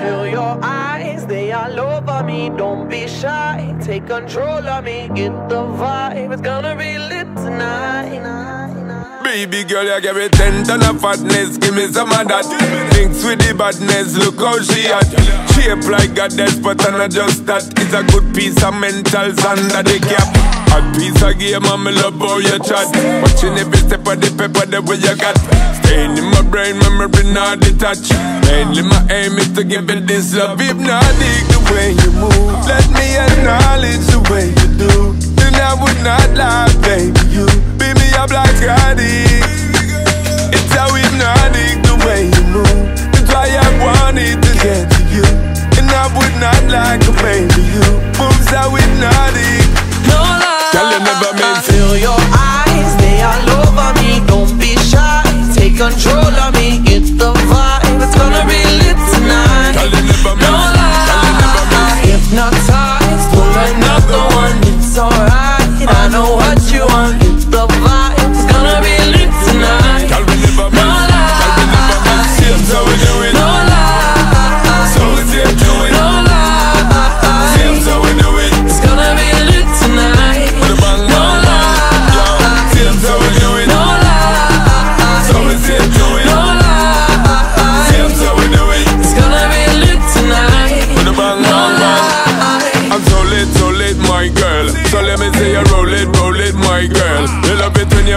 feel your eyes, they all over me. Don't be shy, take control of me. Get the vibe, it's gonna be lit tonight. Baby girl, you give me ten ton of fatness, give me some of that. Thinks with the badness, look how she at. Shape like goddess, but I'm not just that. It's a good piece of mentals under the cap. A piece of game, I'm love how you chat. Watching every step of the paper, the way you got. Staying in my brain, memory not detached. Mainly my aim is to give it this love. If not, dig the way you move. Let me acknowledge the way you do. Then I would not lie, baby. You beat me up like addict. It's how hypnotic the way you move. That's why I wanted to get to you. And I would not like a baby. You moves how hypnotic.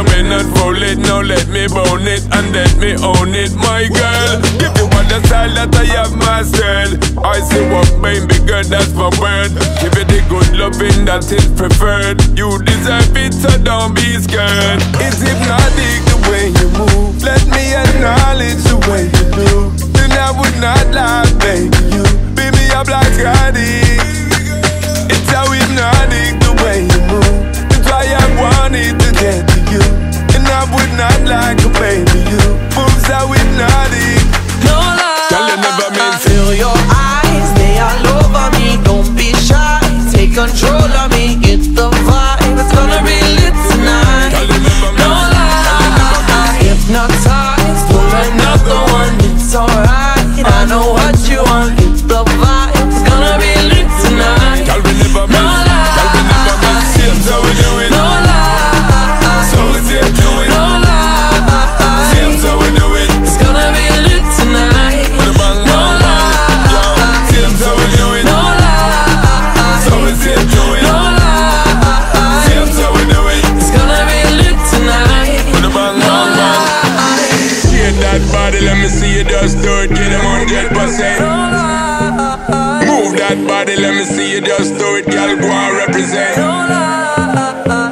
You bend and roll it. Now let me bone it and let me own it, my girl. Give you all the style that I have mastered. I say what baby girl, that's my word. Give it the good loving that is preferred. You deserve it, so don't be scared. It's hypnotic the way you move. Let me acknowledge the way you do. Then I would not lie, baby. You beat me up like. It's not like a baby. You moves how hypnotic. no Shake that body, let me see you just do it. Get hundred percent. Move that body, let me see you just do it, girl. Go and represent.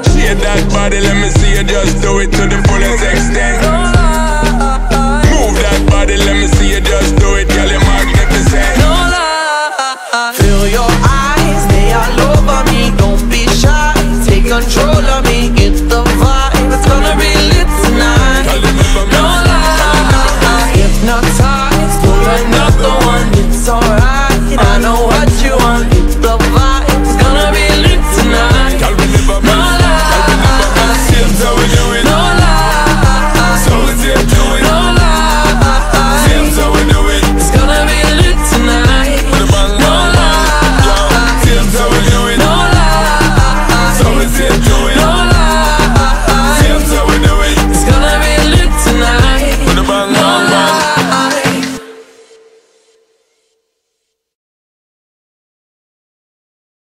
Shake that body, let me see you just do it to the fullest extent.